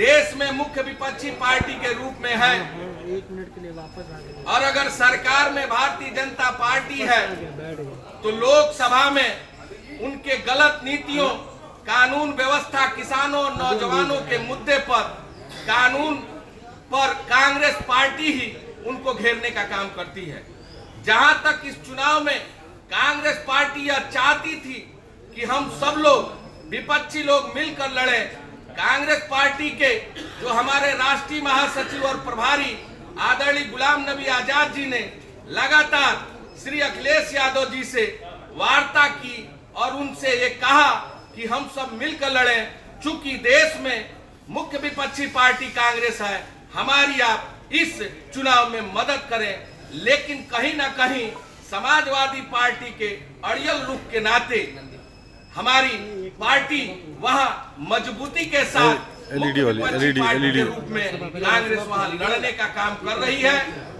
देश में मुख्य विपक्षी पार्टी के रूप में है। एक मिनट के लिए वापस आ गए। और अगर सरकार में भारतीय जनता पार्टी है तो लोकसभा में उनके गलत नीतियों कानून व्यवस्था किसानों और नौजवानों के मुद्दे पर कानून पर कांग्रेस पार्टी ही उनको घेरने का काम करती है। जहाँ तक इस चुनाव में कांग्रेस पार्टी यह चाहती थी कि हम सब लोग विपक्षी लोग मिलकर लड़े कांग्रेस पार्टी के जो हमारे राष्ट्रीय महासचिव और प्रभारी आदरणीय गुलाम नबी आज़ाद जी ने लगातार श्री अखिलेश यादव जी से वार्ता की और उनसे ये कहा कि हम सब मिलकर लड़े, चूँकि देश में मुख्य विपक्षी पार्टी कांग्रेस है, हमारी आप इस चुनाव में मदद करें। लेकिन कहीं ना कहीं समाजवादी पार्टी के अड़ियल रुख के नाते हमारी पार्टी वहाँ मजबूती के साथ LED वाली, मुख्य विपक्षी LED पार्टी के LED रूप में कांग्रेस वहाँ लड़ने का काम कर रही है।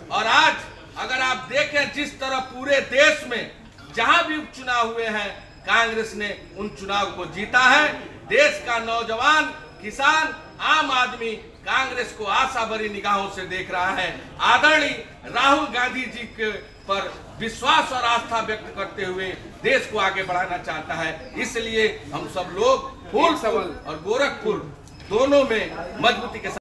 और आज अगर आप देखें जिस तरह पूरे देश में जहाँ भी उपचुनाव हुए हैं कांग्रेस ने उन चुनाव को जीता है। देश का नौजवान किसान आम आदमी कांग्रेस को आशा भरी निगाहों से देख रहा है। आदरणीय राहुल गांधी जी के पर विश्वास और आस्था व्यक्त करते हुए देश को आगे बढ़ाना चाहता है। इसलिए हम सब लोग फूल और गोरखपुर दोनों में मजबूती के साथ